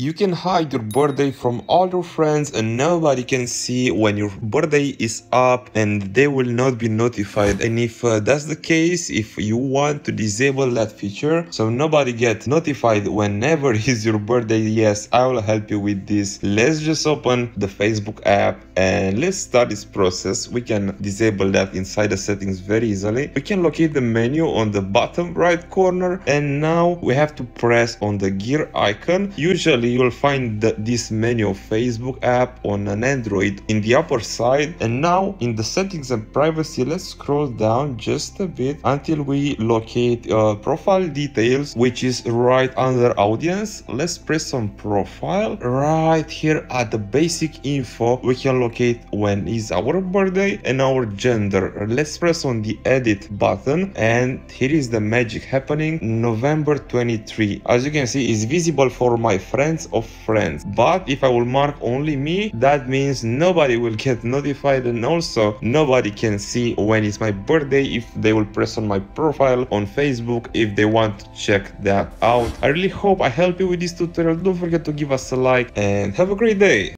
You can hide your birthday from all your friends and nobody can see when your birthday is up and they will not be notified. And if uh, that's the case, if you want to disable that feature so nobody gets notified whenever is your birthday, yes, I will help you with this. Let's just open the Facebook app and let's start this process. We can disable that inside the settings very easily. We can locate the menu on the bottom right corner and now we have to press on the gear icon. Usually you will find the, this menu of Facebook app on an Android in the upper side. And now in the settings and privacy let's scroll down just a bit until we locate uh, profile details which is right under audience. Let's press on profile. Right here at the basic info we can locate when is our birthday and our gender. Let's press on the edit button and here is the magic happening. November 23 as you can see is visible for my friends friends of friends. But if I will mark only me, that means nobody will get notified and also nobody can see when it's my birthday if they will press on my profile on Facebook if they want to check that out. I really hope I help you with this tutorial. Don't forget to give us a like and have a great day.